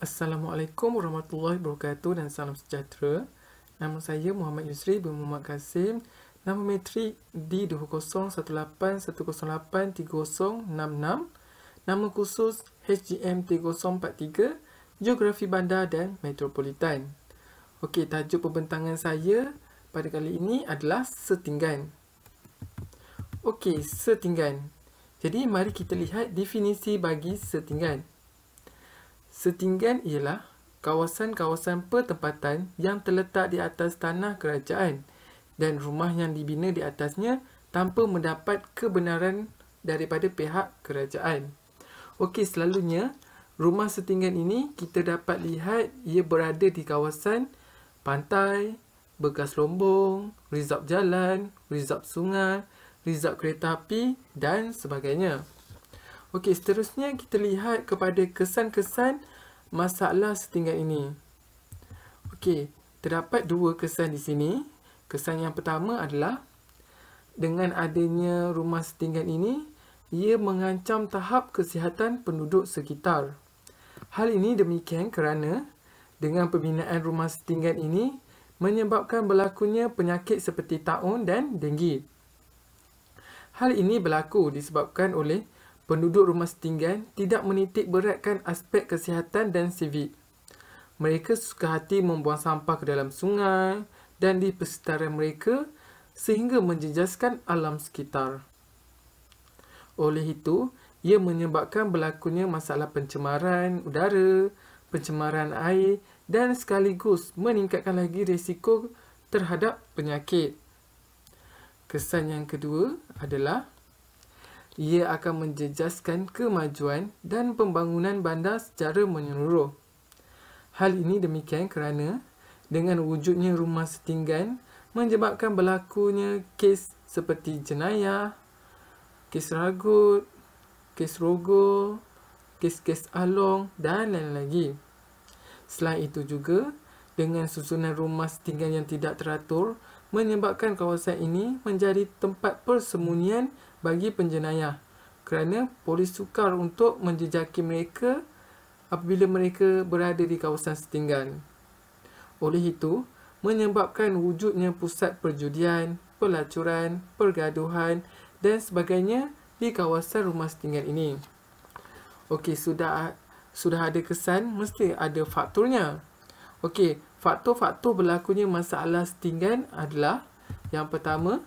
Assalamualaikum warahmatullahi wabarakatuh dan salam sejahtera. Nama saya Muhammad Yusri bin Muhammad Kasim. Nama metrik D201810830066. Nama khusus HGM3043, Geografi Bandar dan Metropolitan. Okey, tajuk pembentangan saya pada kali ini adalah setinggan. Okey, setinggan. Jadi mari kita lihat definisi bagi setinggan. Setinggan ialah kawasan-kawasan pertempatan yang terletak di atas tanah kerajaan dan rumah yang dibina di atasnya tanpa mendapat kebenaran daripada pihak kerajaan. Okey, selalunya rumah setinggan ini kita dapat lihat ia berada di kawasan pantai, bekas lombong, rizab jalan, rizab sungai, rizab kereta api dan sebagainya. Okey, seterusnya kita lihat kepada kesan-kesan masalah setinggal ini. Okey, terdapat dua kesan di sini. Kesan yang pertama adalah dengan adanya rumah setinggan ini, ia mengancam tahap kesihatan penduduk sekitar. Hal ini demikian kerana dengan pembinaan rumah setinggan ini menyebabkan berlakunya penyakit seperti taun dan denggi. Hal ini berlaku disebabkan oleh penduduk rumah setinggan tidak menitik beratkan aspek kesihatan dan sivik. Mereka suka hati membuang sampah ke dalam sungai dan di persekitaran mereka sehingga menjejaskan alam sekitar. Oleh itu, ia menyebabkan berlakunya masalah pencemaran udara, pencemaran air dan sekaligus meningkatkan lagi risiko terhadap penyakit. Kesan yang kedua adalah ia akan menjejaskan kemajuan dan pembangunan bandar secara menyeluruh. Hal ini demikian kerana dengan wujudnya rumah setinggan menyebabkan berlakunya kes seperti jenayah, kes ragut, kes rogol, kes-kes along dan lain lagi. Selain itu juga, dengan susunan rumah setinggan yang tidak teratur menyebabkan kawasan ini menjadi tempat persembunyian bagi penjenayah kerana polis sukar untuk menjejaki mereka apabila mereka berada di kawasan setinggan. Oleh itu, menyebabkan wujudnya pusat perjudian, pelacuran, pergaduhan dan sebagainya di kawasan rumah setinggan ini. Okey, sudah sudah ada kesan, mesti ada faktornya. Okey, faktor-faktor berlakunya masalah setinggan adalah yang pertama,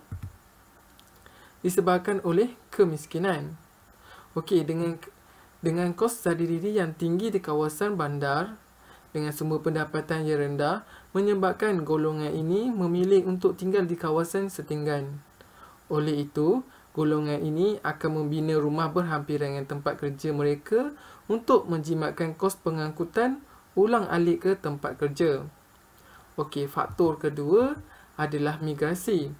disebabkan oleh kemiskinan. Okey, dengan dengan kos sari diri yang tinggi di kawasan bandar dengan sumber pendapatan yang rendah menyebabkan golongan ini memilih untuk tinggal di kawasan setinggan. Oleh itu, golongan ini akan membina rumah berhampiran dengan tempat kerja mereka untuk menjimatkan kos pengangkutan ulang alik ke tempat kerja. Okey, faktor kedua adalah migrasi.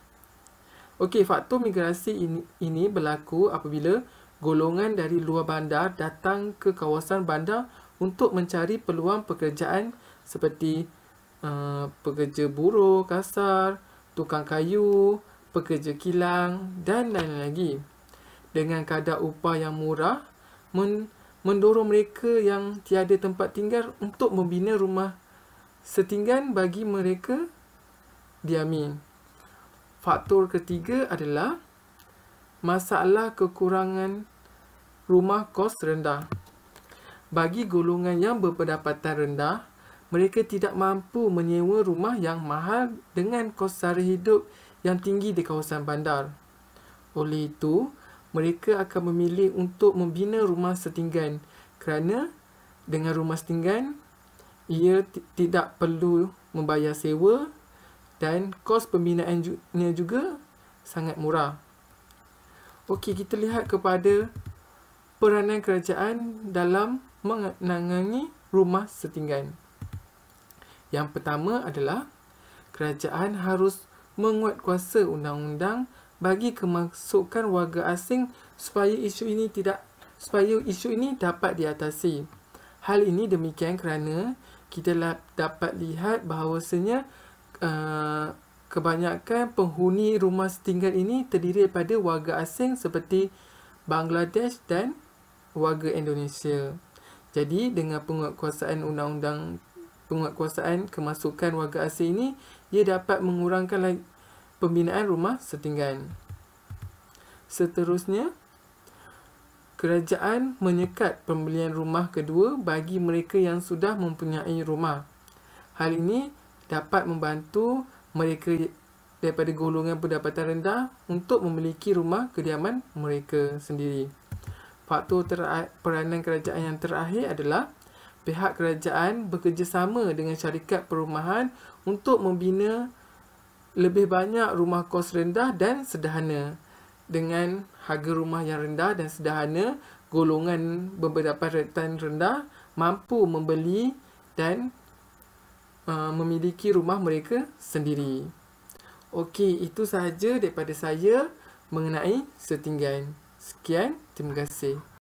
Okey, faktor migrasi ini, ini berlaku apabila golongan dari luar bandar datang ke kawasan bandar untuk mencari peluang pekerjaan seperti uh, pekerja buruh kasar, tukang kayu, pekerja kilang dan lain-lain lagi. Dengan kadar upah yang murah, men mendorong mereka yang tiada tempat tinggal untuk membina rumah setinggan bagi mereka diami. Faktor ketiga adalah masalah kekurangan rumah kos rendah. Bagi golongan yang berpendapatan rendah, mereka tidak mampu menyewa rumah yang mahal dengan kos sara hidup yang tinggi di kawasan bandar. Oleh itu, mereka akan memilih untuk membina rumah setinggan kerana dengan rumah setinggan, ia tidak perlu membayar sewa dan kos pembinaannya juga sangat murah. Okey, kita lihat kepada peranan kerajaan dalam menangani rumah setinggan. Yang pertama adalah kerajaan harus menguat kuasa undang-undang bagi kemasukan warga asing supaya isu ini tidak supaya isu ini dapat diatasi. Hal ini demikian kerana kita dapat lihat bahawasanya Uh, kebanyakan penghuni rumah setinggal ini terdiri daripada warga asing seperti Bangladesh dan warga Indonesia. Jadi dengan penguatkuasaan undang-undang penguatkuasaan kemasukan warga asing ini ia dapat mengurangkan pembinaan rumah setinggan. Seterusnya kerajaan menyekat pembelian rumah kedua bagi mereka yang sudah mempunyai rumah. Hal ini dapat membantu mereka daripada golongan pendapatan rendah untuk memiliki rumah kediaman mereka sendiri. Faktor peranan kerajaan yang terakhir adalah pihak kerajaan bekerjasama dengan syarikat perumahan untuk membina lebih banyak rumah kos rendah dan sederhana dengan harga rumah yang rendah dan sederhana, golongan beberapa rentan rendah mampu membeli dan uh, memiliki rumah mereka sendiri. Okey, itu sahaja daripada saya mengenai setinggan. Sekian, terima kasih.